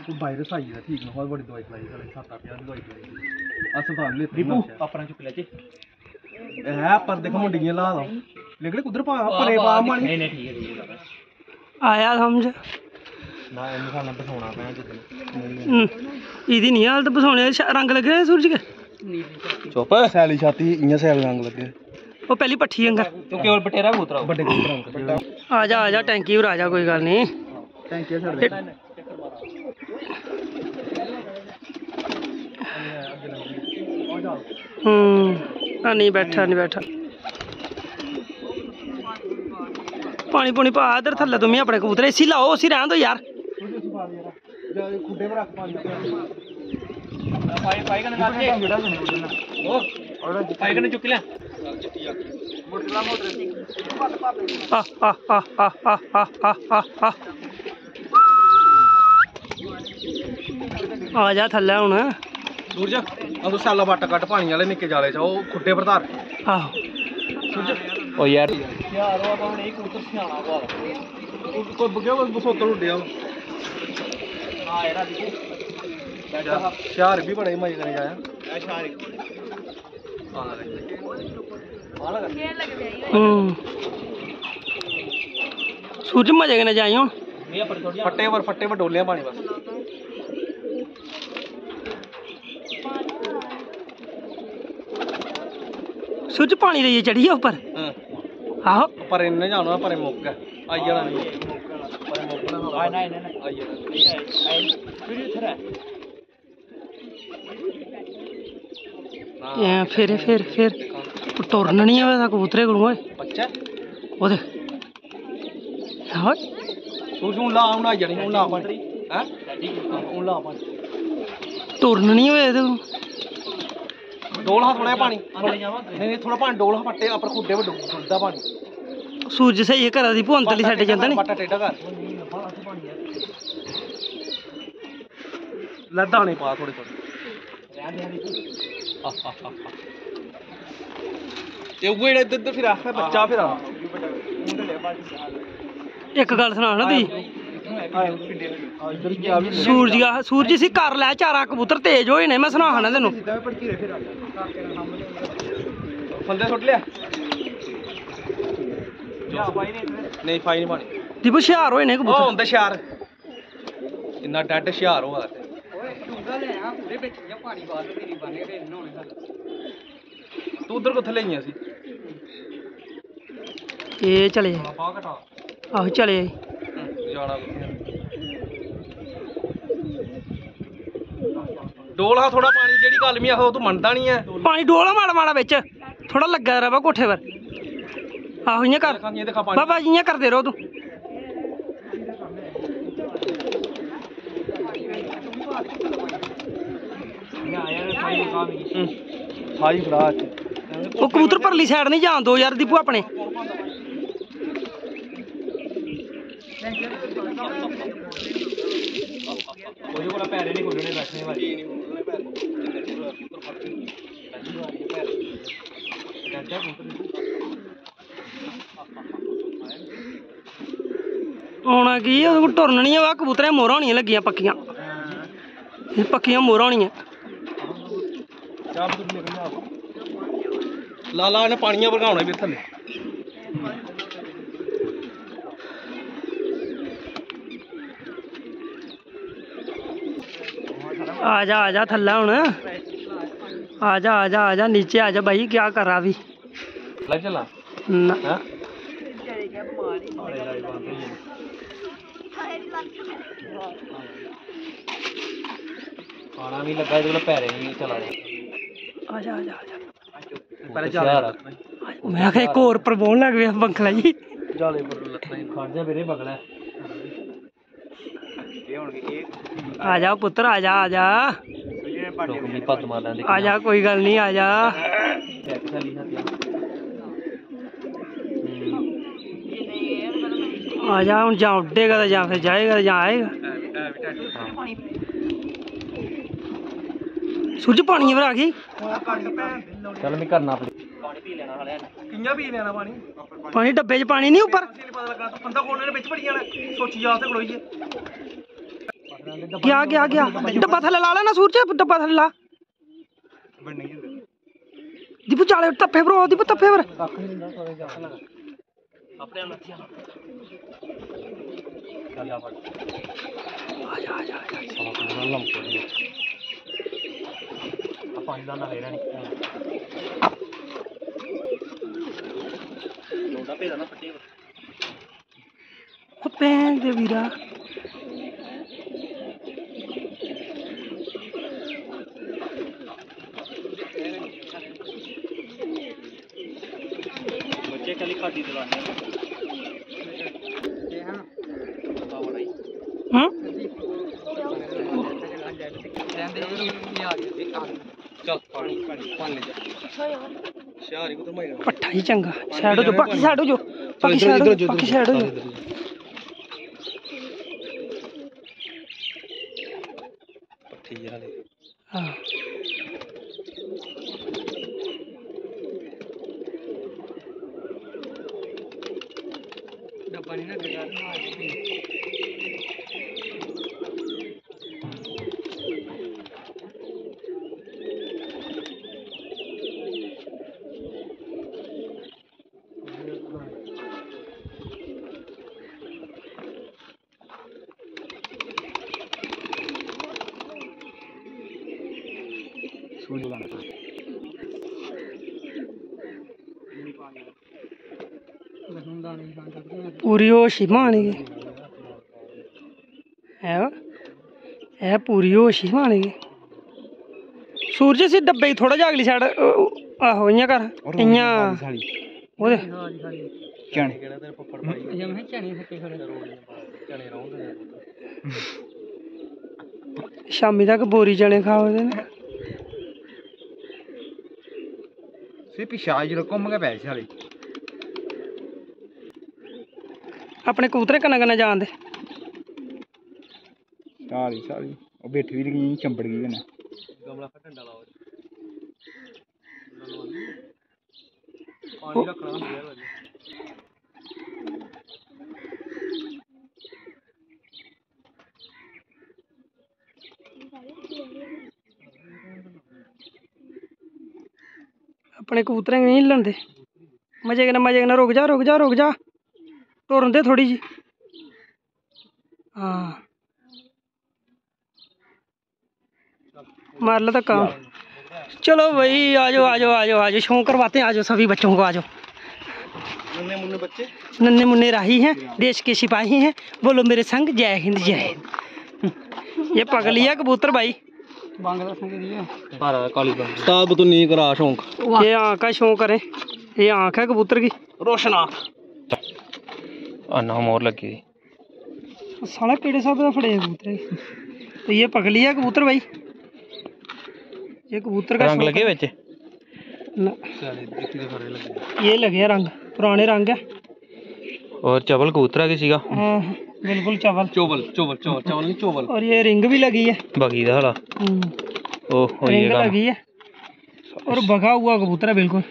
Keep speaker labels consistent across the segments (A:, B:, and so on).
A: वो वायरस आई है ठीक ना बड़ी दवाई खिलाई साढ़े सात हज़ार
B: दवाई खिलाई
A: अस्पताल
B: अपना अच्छा चुप ले
A: है पर देखो मुंडियाँ ला दो। लेकिन कुधर पा
C: आया समझ।
B: ਨਾ ਇਹਨੂੰ ਸਾਨੂੰ ਬਿਠਾਉਣਾ ਪੈਣਾ ਜਿੱਦਣ
C: ਹਮ, ਇਹਦੀ ਨਹੀਂ ਹਾਲਤ ਬਸਾਉਣੇ ਰੰਗ ਲੱਗੇ ਹੋਏ ਸੂਰਜ ਕੇ?
A: ਚੁੱਪ। ਸੈਲੀ ਛਾਤੀ ਇੰਨਾ ਸੈਲ ਰੰਗ ਲੱਗੇ।
C: ਉਹ ਪਹਿਲੀ ਪੱਠੀ ਅੰਗਾ
B: ਤੂੰ ਕੇਵਲ ਬਟੇਰਾ ਕੂਤਰਾ ਵੱਡੇ
A: ਰੰਗ
C: ਆ ਜਾ ਆ ਜਾ ਟੈਂਕੀ ਉਰ ਆ ਜਾ ਕੋਈ ਗੱਲ ਨਹੀਂ
D: ਥੈਂਕ ਯੂ ਸਰ।
C: ਹੂੰ ਆ ਨਹੀਂ ਬੈਠਾ ਨਹੀਂ ਬੈਠਾ। ਪਾਣੀ ਪੂਣੀ ਪਾ ਇਧਰ ਥੱਲੇ ਤੁਮੀ ਆਪਣੇ ਕਬੂਤਰ ਏਸੀ ਲਾਓ ਅਸੀਂ ਰਹਿਣ ਦੋ ਯਾਰ।
A: ਖੁੱਡੇ ਪਰ ਰੱਖ ਪਾਣੀ
B: ਪਾਈ ਪਾਈ ਕਨ ਮਾਰ
A: ਉਹ
D: ਪਾਈ ਕਨ
B: ਚੁੱਕ ਲੈ
C: ਆ ਆ ਆ ਆ ਆ ਆ ਆ ਆ ਆ ਆ ਜਾ ਥੱਲੇ ਹੁਣ।
A: ਸੂਰਜ ਆ ਤੂੰ ਸਾਲਾ ਵੱਟ ਕੱਟ ਪਾਣੀ ਵਾਲੇ ਨਿੱਕੇ ਜਾਲੇ ਚ ਉਹ ਖੁੱਡੇ ਪਰ ਧਰ।
C: ਆਹੋ।
B: ਉਹ ਯਾਰ। ਯਾਰ ਉਹ ਆਪਾਂ ਨਹੀਂ ਕੁੱਤਰ ਸਿਆਣਾ ਵਾ।
A: ਕੋਈ ਬਗਿਆ ਬਸ ਬਸੋਤਰ ਉੱਡਿਆ
B: अच्छा,
A: शार भी बड़े मज़े करेगा यार हाँ,
C: हम्म। सूरज मज़े कने जाई हूँ
B: फट्टे
A: पर फटे पर डोलिया पानी बस।
C: सूरज पानी लेके चढ़ी है। ऊपर
A: हाँ।
C: आहो।
A: पर इन्ने जाना पर मुक्क आई जाना नहीं। पर मुक्क ना ना। फिर फिर फिर।
C: टुरन नहीं होए कबूतरे कोलू ओए। टुरन नहीं हो
A: डोल थोड़ा पानी। थोड़ा पानी डोल पट्टे अपर खुड्डे पानी।
C: सूरज सही है घरा दी भुवंतली साइड जंदा नहीं।
A: दाने पा थोड़े थोड़े।
C: एक गल सुना ना दी।
D: सूरज
C: सूरज इसी कर लै चारा कबूतर तेज होए ने मैं सना तेन।
A: सुट लिया। नहीं फाई पानी।
C: दिप होए कबूतर। हाँ
A: होंदे इन्ना डेड शयार होआ तू उधर कुत्थे लेइया सी
C: ये चले जाए आहो चले
A: डोला थोड़ा पानी जेडी गल में आहो तू मनदा नहीं है
C: पानी डोला माड़ा माड़ा बिच थोड़ा लगा रहा कोठे पर आहो इयाँ कर
A: बाबा
C: इयाँ करदे रहो तू
A: ਉਹ ਕਬੂਤਰ ਪਰਲੀ
C: ਸਾਈਡ ਨਹੀਂ ਜਾਣ ਦੋ ਯਾਰ ਦੀਪੂ ਆਪਣੇ। ਆਉਣਾ ਕੀ ਉਹ ਟੁਰਨਣੀ ਵਾ ਕਬੂਤਰੇ ਮੋਹਰਾਂ ਹੋਣੀਆਂ ਲੱਗੀਆਂ ਪੱਕੀਆਂ। ਪੱਕੀਆਂ ਮੋਹਰਾਂ ਹੋਣੀਆਂ।
A: लाला इन्हें पानिया पर घाना भी थले
D: आजा
C: आजा थल्ला हूँ आजा आजा आजा नीचे आजा भाई क्या कर रहा अभी
B: चला खाना भी लगा पैरें चला रहे
C: ਮੈਂ ਆਖਿਆ ਇੱਕ ਹੋਰ ਪਰ ਬੋਲਣ ਲੱਗ ਪਿਆ ਬੰਖਲਾ ਜੀ।
A: ਜਾਲੇ ਪਰ ਲੱਤਾਂ ਹੀ ਖੜ
B: ਜਾ ਬਗਲਾ।
D: ਇਹ ਹੁਣ ਇਹ ਆ ਜਾ
C: ਪੁੱਤਰ ਆ ਜਾ ਆ ਜਾ।
B: ਆ ਜਾ
C: ਕੋਈ ਗੱਲ ਨਹੀਂ ਆ ਜਾ। ਆ। ਜਾ ਹੁਣ ਜਾਂ ਉੱਡੇਗਾ ਜਾਂ ਫਿਰ ਜਾਏਗਾ ਜਾਂ ਆਏਗਾ। ਸੂਰਜ ਪਾਣੀ ਭਰਾ ਗਈ
A: चल
B: मैं करना
A: पानी
D: पानी
C: डब्बे पानी नहीं उप्पर
D: क्या क्या क्या डब्बा
C: थल्ले ला लेना सूरज डब्बा थल्ले ला दीपू चाले तप्पे पर दीपू तप्पे पर
B: अपने आप
C: आजा आजा
A: आजा
B: ਪੰਜ ਦਾ ਨਾਲ ਲੈਣਾ ਨਹੀਂ ਲੋਟਾ ਭੇਜਾ ਨਾ ਫੱਟੇ
C: ਉਹ ਪੈਣ ਦੇ ਵੀਰਾ।
B: ਬੱਚੇ ਕਲੀ ਖਾਦੀ ਦਿਲਾਣੇ
E: ਇਹ ਹਾਂ?
B: ਬਾਬਾ ਨਹੀਂ
C: ਹਾਂ
E: ਰਹਿੰਦੇ ਇਹ ਆ ਗਏ
C: पट्ठा ही चंगा। साइड हो बाकी साइड हो बाकी साइड हो बाकी साइड हो
A: जाओ
C: हाँ।
E: डब्बा नहीं ना
C: ਪੂਰੀ ਹੋਸ਼ ਹੀ ਮਾਣਗੇ ਹੈ। ਵਾ? ਇਹ ਪੂਰੀ ਹੋਸ਼ ਹੀ। ਮਾਣਗੇ ਸੂਰਜ ਸੀ ਡੱਬੇ ਥੋੜਾ ਜਿਹਾ ਅਗਲੀ ਸਾਈਡ ਆਹੋ ਇਆਂ ਕਰ ਇਆਂ ਉਹਦੇ ਜੀ
A: ਚਣੇ ਕਿਹੜਾ ਤੇਰੇ ਪੱਪੜ ਪਾਈ ਅਜਾ ਮੈਂ
E: ਚਣੇ। ਫੱਕੇ ਖੜੇ
A: ਚਣੇ ਰਹੁੰਦੇ
C: ਸ਼ਾਮੀ ਤੱਕ ਬੋਰੀ ਚਣੇ ਖਾਵਦੇ ਨੇ
D: ਸੇ ਪਿਸ਼ਾਜ ਜਿਹੜਾ ਘੁੰਮ ਕੇ ਪੈ ਸਾਲੀ।
C: ਆਪਣੇ ਕਬੂਤਰੇ ਕੰਨਾ ਕੰਨਾ ਜਾਂਦੇ
D: ਸਾਲੀ ਸਾਲੀ ਉਹ ਬੈਠੀ ਵੀ ਗਈ ਚੰਬੜ ਗਈ ਨਾ
A: ਗਮਲਾ ਫਾ ਡੰਡਾ ਲਾਓ। ਪਾਣੀ ਰੱਖਣਾ ਹੁੰਦਾ ਹੈ
C: अपने कबूतर नहीं हिलन दे मज़े कन्नै मज़े कन्नै रुक जा रुक जा रुक जा। टुरन दे थोड़ी जी। हाँ। मार लो धक्का। चलो भाई आज आज आज आज। शौक करवाते हैं सभी बच्चों को आ जाओ
A: नन्हे मुन्ने बच्चे?
C: नन्हे मुन्ने राही हैं देश के सिपाही हैं। बोलो मेरे संग जय हिंद जय हिंद। ये पगलिया कबूतर भाई।
E: बांग
A: तो नहीं करा शौक।
C: ये आँख का शौक करें। ये आँख है कबूतर की।
A: रोशन आँख।
B: नाम लगी
C: साला पेड़े साहब का फड़े कबूतर तो ये पकड़ लिया कबूतर भाई। ये कबूतर का रंग लगे
B: बच्चे
C: ये लगे रंग। पुराने रंग है।
B: और चबल कबूतरा किसी का?
C: हाँ। बिल्कुल चावल।
A: चावल चावल चावल चावल नहीं चावल।
C: और ये रिंग भी लगी है।
B: बगी दाला
C: हम्म।
B: ओह रिंग लगी
C: है। और बगा हुआ कबूतर है बिल्कुल।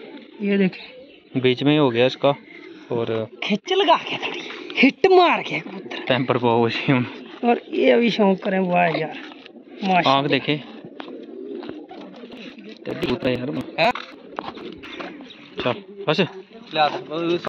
C: ये देखे।
B: बीच में ही हो गया इसका। और
C: खिंच लगा के हिट मार के
B: कबूतर।
C: और ये अभी शौक करें वाह यार। आग देखे।
B: यार।
A: हाँ।
B: चल
A: बस।